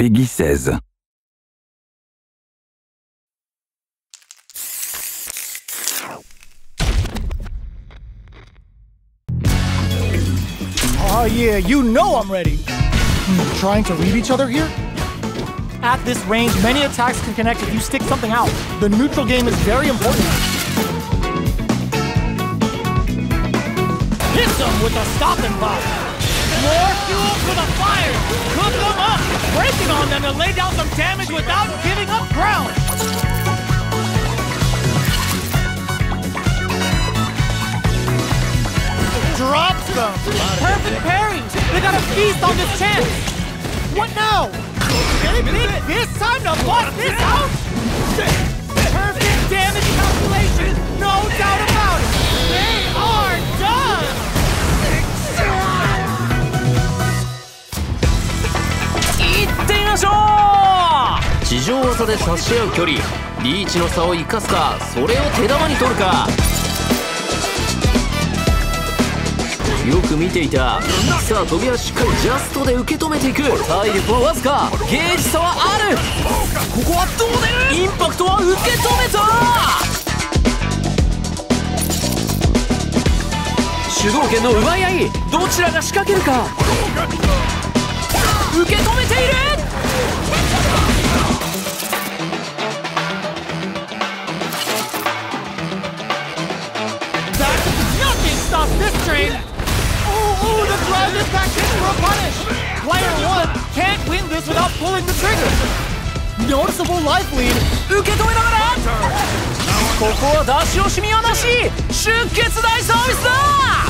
Peggy 16. Oh yeah, you know I'm ready. Hmm, trying to read each other here? At this range, many attacks can connect if you stick something out. The neutral game is very important. Hit them with a stopping pop. More fuel for the fire. Cook them them to lay down some damage without giving up ground. Drops them. Perfect parry. They got a feast on this chance. What now? Think this time to bust this out? しょう地上技で差し合う距離リーチの差を生かすかそれを手玉に取るかよく見ていたさあ飛びはしっかりジャストで受け止めていく体力はわずかゲージ差はあるここはどう出るインパクトは受け止めた主導権の奪い合いどちらが仕掛けるか train. Ooh, ooh, the ground impact hits for a punish. Player one can't win this without pulling the trigger. Noticeable life lead. 受け止めながらここは出し惜しみはなし出血大サービスだ